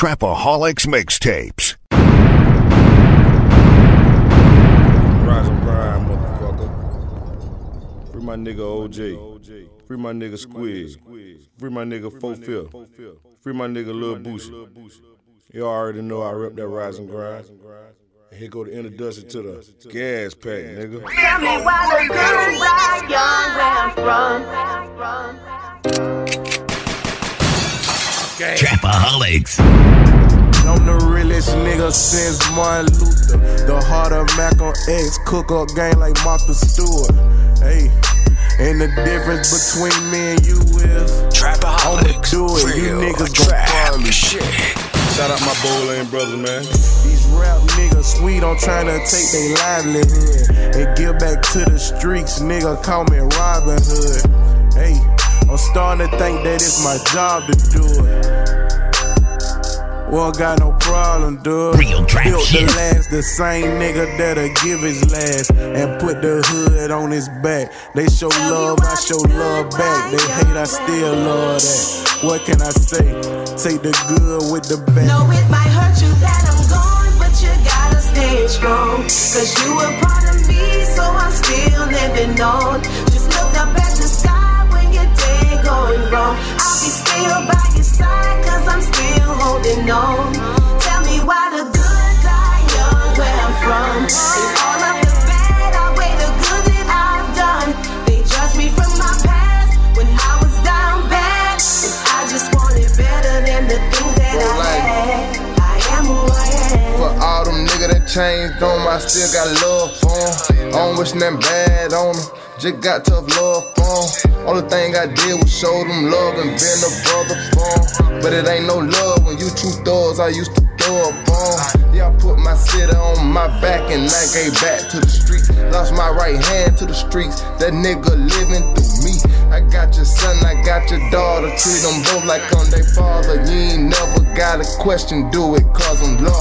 Trapaholics Mixtapes. Rise and grind, motherfucker. Free my nigga OJ. Free my nigga Squid. Free my nigga Four Fifth. Free my nigga Lil Boosie. Y'all already know I rep that rise and grind. And here go the introduction to the gas pack, nigga. Tell me why the good die young where I'm from. Trapaholics. I'm the realest nigga since Martin Luther. The heart of Malcolm X, cook up game like Martha Stewart. Hey, and the difference between me and you is Trapaholics. I'ma do it. You niggas gon' trap follow me. Shit. Shout out my Bowllane brothers, man. These rap niggas sweet on trying to take their livelihood and give back to the streets. Nigga call me Robin Hood. Hey, I'm starting to think that it's my job to do it. Well, got no problem, dude. Real trap Built shit. the last, the same nigga that'll give his last and put the hood on his back. They show love, I show love back. They hate, I still love that. What can I say? Take the good with the bad. No, it might hurt you that I'm gone, but you gotta stay strong. Cause you a part of me, so I'm still changed on I still got love for 'em. I don't wish nothing bad on 'em. Just got tough love for 'em. Only thing I did was show them love and been a brother for 'em. But it ain't no love when you two thugs I used to throw up on. Yeah, I put my city on my back and I gave back to the streets. Lost my right hand to the streets. That nigga living through me. I got your son, I got your daughter. Treat them both like I'm their father. You ain't never got a question, do it cause I'm loyal.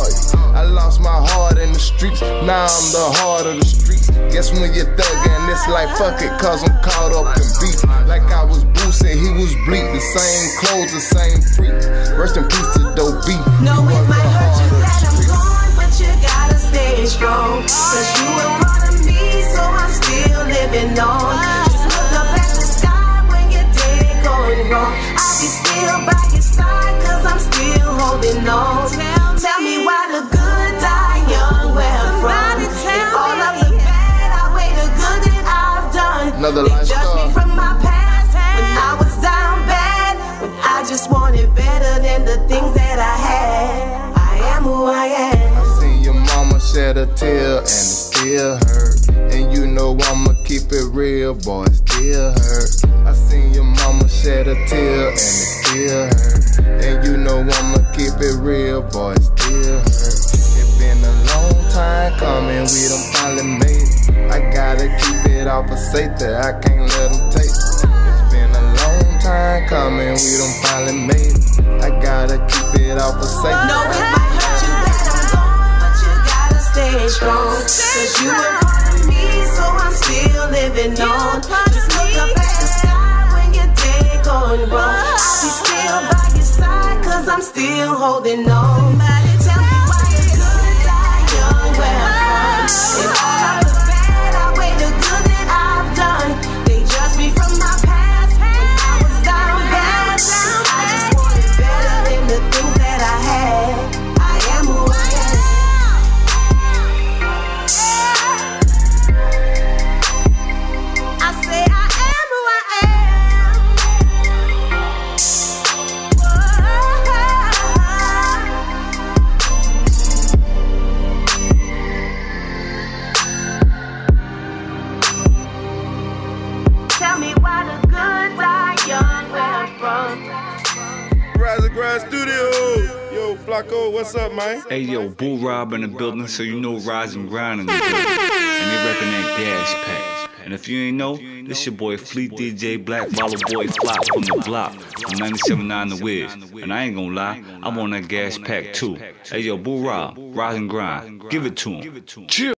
Streets, now I'm the heart of the streets. Guess when you're thuggin', it's like fuck it, cause I'm caught up in beef. Like I was boosting, he was bleak, the same clothes, the same freak. Rest in peace to Doe B. No, it might hurt you that I'm gone, but you gotta stay strong. Cause you a part of me, so I'm still living on. Another they life judge me from my past when I was down bad. When I just wanted better than the things that I had. I am who I am. I seen your mama shed a tear and it still hurt. And you know I'ma keep it real, boy, it still hurt. I seen your mama shed a tear and it still hurt. And you know I'ma keep it real, boy, it still hurt. It been a long time coming, we done finally keep it off of safety, I can't let them take it. It's been a long time coming, we done finally made it. I gotta keep it off of safety. No, it might hurt you that I'm gone, but you gotta stay strong. Cause you a part of me, so I'm still living on. Just look up at the sky when your day going wrong. I'll be still by your side, cause I'm still holding on. Grind studio. Yo, Flacco, what's up, man? Hey yo, Bull Rob in the building, so you know Rise and Grind in the building. And they reppin' that gas pack. And if you ain't know, this your boy Fleet DJ Black Bottle Boy Flop from the block from 97.9 The Wiz. And I ain't gonna lie, I'm on that gas pack too. Hey yo, Bull Rob, Rise and Grind, give it to him. Chill.